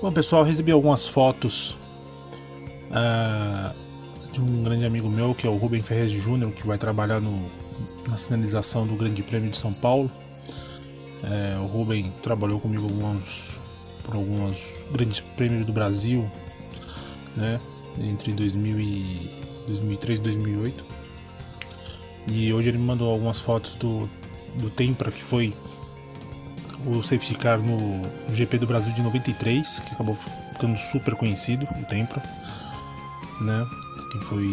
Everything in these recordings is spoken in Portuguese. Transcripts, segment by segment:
Bom pessoal, recebi algumas fotos uh, de um grande amigo meu que é o Rubem Ferrez Júnior, que vai trabalhar no, na sinalização do Grande Prêmio de São Paulo. Uh, o Rubem trabalhou comigo alguns, por alguns grandes prêmios do Brasil, né, entre 2000 e 2003 e 2008. E hoje ele me mandou algumas fotos do, do Tempra, que foi o safety car no GP do Brasil de 93, que acabou ficando super conhecido, o Tempra, né? Que foi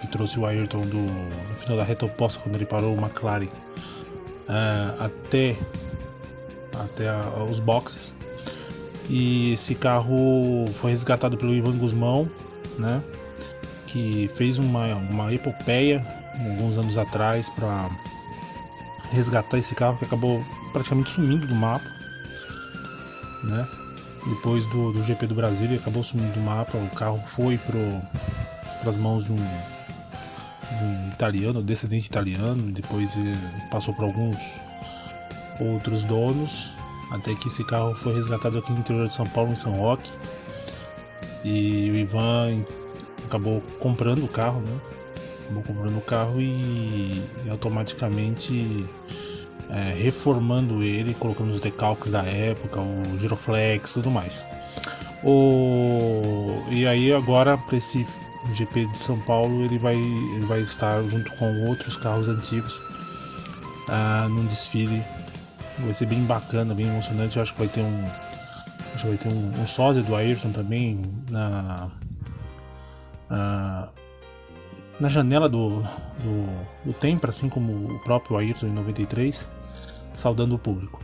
que, trouxe o Ayrton do no final da reta oposta quando ele parou o McLaren uh, até até a, os boxes. E esse carro foi resgatado pelo Ivan Guzmão, né? Que fez uma, uma epopeia alguns anos atrás para resgatar esse carro que acabou praticamente sumindo do mapa, né? Depois do, do GP do Brasil ele acabou sumindo do mapa, o carro foi para as mãos de um, de um, italiano, descendente italiano, depois passou por alguns outros donos, até que esse carro foi resgatado aqui no interior de São Paulo, em São Roque. E o Ivan acabou comprando o carro, né? Acabou comprando o carro e, e automaticamente é, reformando ele, colocando os decalques da época, o giroflex tudo mais. O... E aí agora para esse GP de São Paulo ele vai, ele vai estar junto com outros carros antigos ah, num desfile. Vai ser bem bacana, bem emocionante. Eu acho que vai ter um. Acho que vai ter um, um sósia do Ayrton também na. Ah, na janela do, do, do assim como o próprio Ayrton em 93 saudando o público.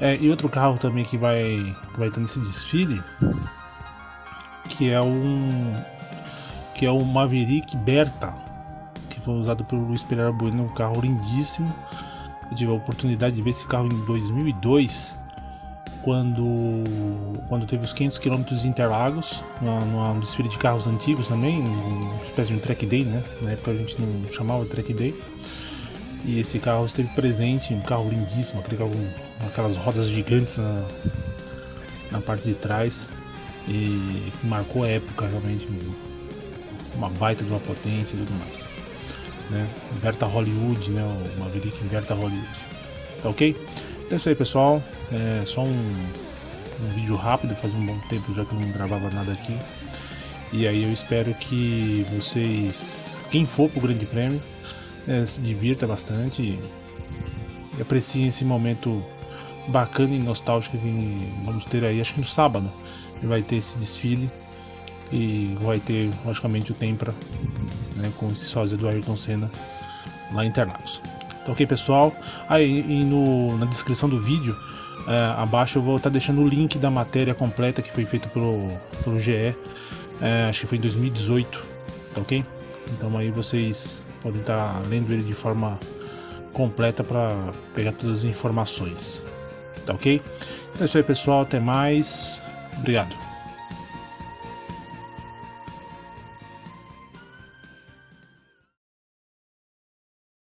É, e outro carro também que vai, que vai nesse desfile, que é um que é o Maverick Berta, que foi usado pelo Luiz Pereira Bueno, um carro lindíssimo. Eu tive a oportunidade de ver esse carro em 2002, quando quando teve os 500 km de Interlagos, num desfile de carros antigos também, uma espécie de um track day, né? Na época a gente não chamava track day. E esse carro esteve presente, um carro lindíssimo, aquele carro, aquelas rodas gigantes na, na parte de trás e que marcou a época realmente, uma baita de uma potência e tudo mais. Né? Berta Hollywood, né? O Maverick Berta Hollywood. Tá ok? Então é isso aí pessoal. É só um, um vídeo rápido, faz um bom tempo já que eu não gravava nada aqui. E aí eu espero que vocês, quem for pro Grande Prêmio, é, se divirta bastante e aprecie esse momento bacana e nostálgico que vamos ter aí, acho que no sábado vai ter esse desfile e vai ter logicamente o Tempra né, com esse sósia do Ayrton Senna lá em Interlagos. Tá ok pessoal? Aí no, na descrição do vídeo é, abaixo eu vou estar tá deixando o link da matéria completa que foi feita pelo, pelo GE, é, acho que foi em 2018, tá ok? Então aí vocês podem estar lendo ele de forma completa para pegar todas as informações. Tá ok? Então é isso aí, pessoal. Até mais. Obrigado.